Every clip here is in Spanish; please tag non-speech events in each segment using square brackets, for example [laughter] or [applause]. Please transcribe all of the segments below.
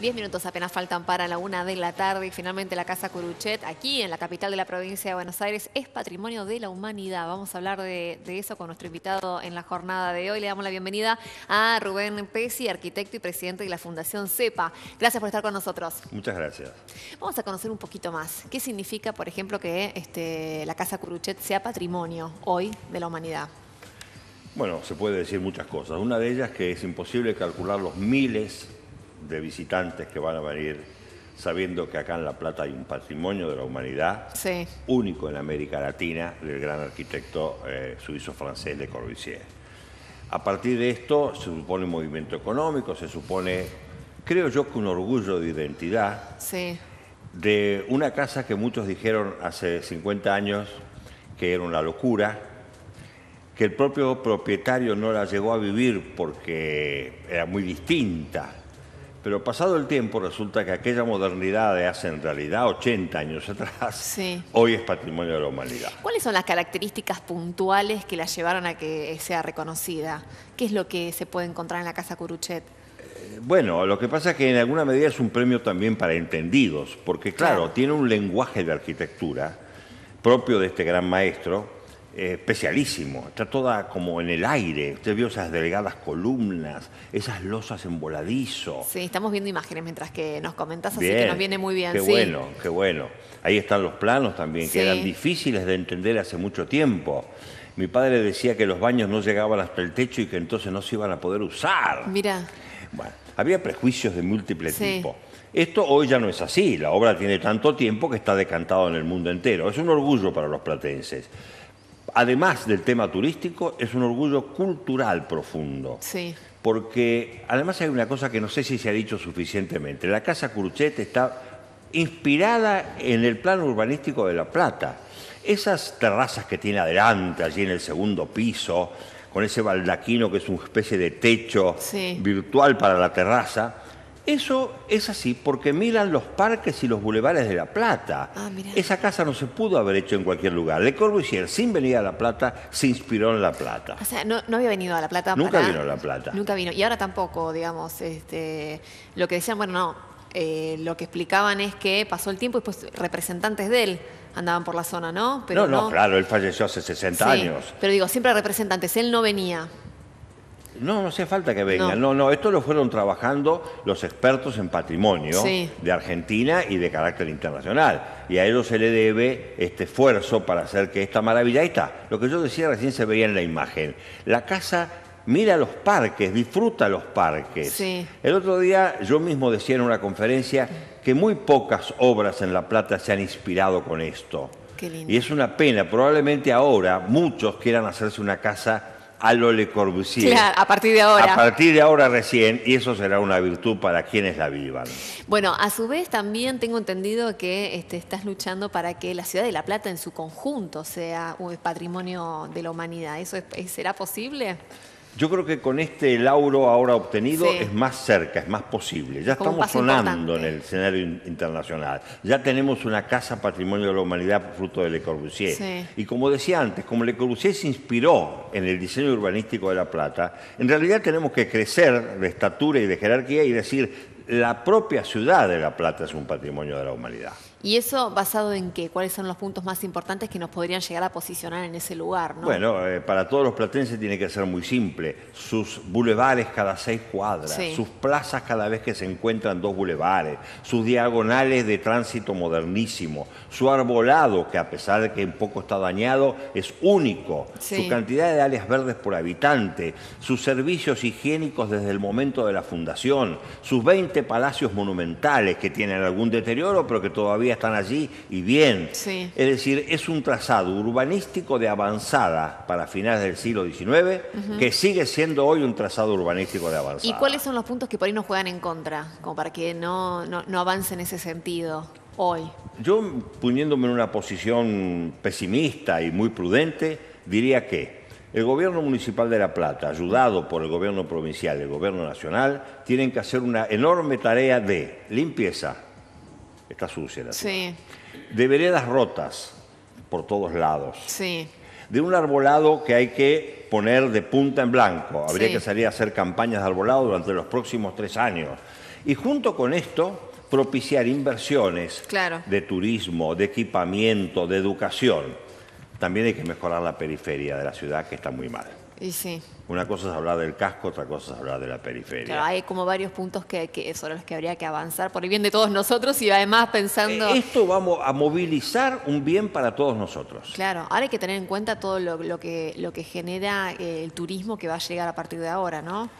Diez minutos apenas faltan para la una de la tarde y finalmente la Casa Curuchet, aquí en la capital de la provincia de Buenos Aires, es patrimonio de la humanidad. Vamos a hablar de, eso con nuestro invitado en la jornada de hoy. Le damos la bienvenida a Rubén Pesi, arquitecto y presidente de la Fundación CEPA. Gracias por estar con nosotros. Muchas gracias. Vamos a conocer un poquito más. ¿Qué significa, por ejemplo, que este, la Casa Curuchet sea patrimonio hoy de la humanidad? Bueno, se puede decir muchas cosas. Una de ellas que es imposible calcular los miles de visitantes que van a venir sabiendo que acá en La Plata hay un patrimonio de la humanidad único en América Latina del gran arquitecto eh, suizo-francés Le Corbusier. A partir de esto se supone un movimiento económico, se supone, creo yo que un orgullo de identidad de una casa que muchos dijeron hace 50 años que era una locura, que el propio propietario no la llegó a vivir porque era muy distinta pero pasado el tiempo resulta que aquella modernidad de hace en realidad 80 años atrás, hoy es patrimonio de la humanidad. ¿Cuáles son las características puntuales que la llevaron a que sea reconocida? ¿Qué es lo que se puede encontrar en la Casa Curuchet? Eh, bueno, lo que pasa es que en alguna medida es un premio también para entendidos, porque claro. tiene un lenguaje de arquitectura propio de este gran maestro, eh, especialísimo, está toda como en el aire. Usted vio esas delgadas columnas, esas losas en voladizo. Sí, estamos viendo imágenes mientras que nos comentas, así que nos viene muy bien. Qué bueno, qué bueno. Ahí están los planos también, que eran difíciles de entender hace mucho tiempo. Mi padre decía que los baños no llegaban hasta el techo y que entonces no se iban a poder usar. Mira. Bueno, había prejuicios de múltiples tipos. Esto hoy ya no es así, la obra tiene tanto tiempo que está decantado en el mundo entero. Es un orgullo para los platenses además del tema turístico, es un orgullo cultural profundo. Sí. Porque además hay una cosa que no sé si se ha dicho suficientemente. La Casa Cruchet está inspirada en el plano urbanístico de La Plata. Esas terrazas que tiene adelante, allí en el segundo piso, con ese baldaquino que es una especie de techo virtual para la terraza, eso es así porque miran los parques y los bulevares de La Plata. Ah, Esa casa no se pudo haber hecho en cualquier lugar. Le Corbusier, sin venir a La Plata, se inspiró en La Plata. O sea, no, había venido a La Plata. Nunca vino a La Plata. Nunca vino. Y ahora tampoco, digamos. Este, lo que decían, bueno, no. Eh, lo que explicaban es que pasó el tiempo y después representantes de él andaban por la zona, ¿no? Pero no, no, claro, él falleció hace 60 años. Pero digo, siempre representantes, él no venía. No, no hace falta que vengan. No. no, esto lo fueron trabajando los expertos en patrimonio de Argentina y de carácter internacional. Y a ellos se le debe este esfuerzo para hacer que esta maravilla, ahí está, lo que yo decía recién se veía en la imagen. La casa mira los parques, disfruta los parques. El otro día yo mismo decía en una conferencia que muy pocas obras en La Plata se han inspirado con esto. Y es una pena, probablemente ahora muchos quieran hacerse una casa a lo Le Corbusier. Claro, a partir de ahora. A partir de ahora recién, y eso será una virtud para quienes la vivan. Bueno, a su vez también tengo entendido que este, estás luchando para que la ciudad de La Plata en su conjunto sea un patrimonio de la humanidad. ¿Eso será posible? Yo creo que con este lauro ahora obtenido es más cerca, es más posible. Ya estamos sonando en el escenario internacional. Ya tenemos una casa patrimonio de la humanidad fruto de Le Corbusier. Y como decía antes, como Le Corbusier se inspiró en el diseño urbanístico de La Plata, en realidad tenemos que crecer de estatura y de jerarquía y decir, la propia ciudad de La Plata es un patrimonio de la humanidad. ¿Y eso basado en qué? ¿Cuáles son los puntos más importantes que nos podrían llegar a posicionar en ese lugar? Bueno, eh, para todos los platenses tiene que ser muy simple. Sus bulevares cada seis cuadras, sus plazas cada vez que se encuentran dos bulevares, sus diagonales de tránsito modernísimo, su arbolado, que a pesar de que un poco está dañado, es único, su cantidad de áreas verdes por habitante, sus servicios higiénicos desde el momento de la fundación, sus 20 palacios monumentales que tienen algún deterioro, pero que todavía están allí y bien. Es decir, es un trazado urbanístico de avanzada para finales del siglo XIX que sigue siendo hoy un trazado urbanístico de avanzada. ¿Y cuáles son los puntos que por ahí nos juegan en contra, como para que no, no, avance en ese sentido? Hoy. Yo, poniéndome en una posición pesimista y muy prudente, diría que el gobierno municipal de La Plata, ayudado por el gobierno provincial y el gobierno nacional, tienen que hacer una enorme tarea de limpieza, está sucia la sí. De veredas rotas por todos lados. Sí. de un arbolado que hay que poner de punta en blanco. Habría que salir a hacer campañas de arbolado durante los próximos tres años. Y junto con esto, propiciar inversiones de turismo, de equipamiento, de educación. También hay que mejorar la periferia de la ciudad, que está muy mal. Y sí. Una cosa es hablar del casco, otra cosa es hablar de la periferia. hay como varios puntos que, que sobre los que habría que avanzar por el bien de todos nosotros y además pensando... Eh, esto vamos a movilizar un bien para todos nosotros. Claro, ahora hay que tener en cuenta todo lo, que, lo que genera eh, el turismo que va a llegar a partir de ahora, ¿no?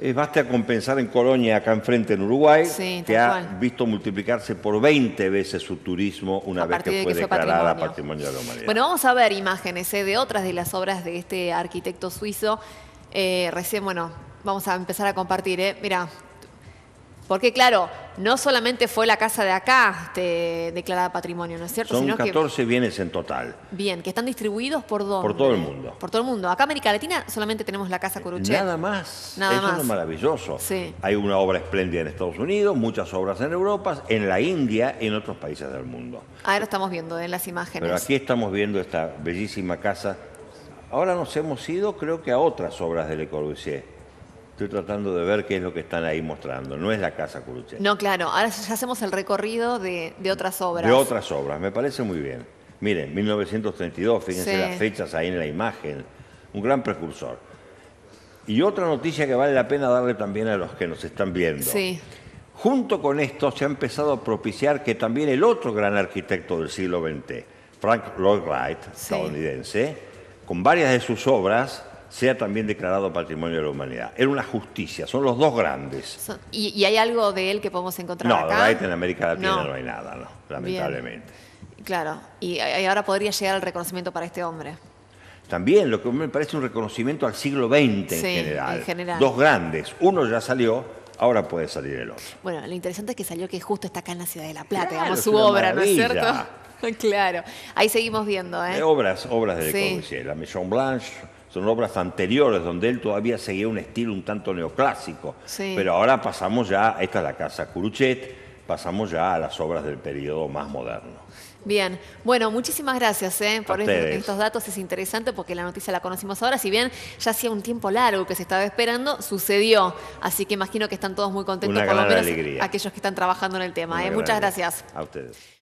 Eh, basta compensar en Colonia, acá enfrente en Uruguay, que ha visto multiplicarse por 20 veces su turismo una vez que fue declarada patrimonio. de la Humanidad. Bueno, vamos a ver imágenes eh, de otras de las obras de este arquitecto suizo. Eh, recién, bueno, vamos a empezar a compartir. Mira, porque claro, no solamente fue la casa de acá este, declarada patrimonio, ¿no es cierto? Son 14 bienes en total. Bien, que están distribuidos por dónde? Por todo el mundo. Por todo el mundo. Acá en América Latina solamente tenemos la casa Curuchet. Nada más. Nada Eso es maravilloso. Hay una obra espléndida en Estados Unidos, muchas obras en Europa, en la India y en otros países del mundo. Ahora estamos viendo en las imágenes. Pero aquí estamos viendo esta bellísima casa. Ahora nos hemos ido, creo que a otras obras de Le Corbusier Estoy tratando de ver qué es lo que están ahí mostrando. No es la Casa Curuchet. No, claro. Ahora ya hacemos el recorrido de, otras obras. De otras obras. Me parece muy bien. Miren, 1932, fíjense las fechas ahí en la imagen. Un gran precursor. Y otra noticia que vale la pena darle también a los que nos están viendo. Sí. Junto con esto se ha empezado a propiciar que también el otro gran arquitecto del siglo XX, Frank Lloyd Wright, estadounidense, con varias de sus obras sea también declarado Patrimonio de la Humanidad. Era una justicia, son los dos grandes. ¿Y, hay algo de él que podemos encontrar no, acá? No, en América Latina no, hay nada, no, lamentablemente. Claro, y, ahora podría llegar el reconocimiento para este hombre. También, lo que me parece un reconocimiento al siglo XX en, general. en general. Dos grandes, uno ya salió, ahora puede salir el otro. Bueno, lo interesante es que salió que justo está acá en la Ciudad de La Plata, digamos, su obra, ¿no es cierto? [laughs] claro, ahí seguimos viendo. ¿eh? Obras, obras de Le Corbusier, la Maison Blanche, son obras anteriores donde él todavía seguía un estilo un tanto neoclásico. Pero ahora pasamos ya, esta es la casa Curuchet, pasamos ya a las obras del periodo más moderno. Bien, bueno, muchísimas gracias ¿eh? por estos datos, es interesante porque la noticia la conocimos ahora, si bien ya hacía un tiempo largo que se estaba esperando, sucedió, así que imagino que están todos muy contentos, por lo menos aquellos que están trabajando en el tema. ¿eh? Muchas gracias. A ustedes.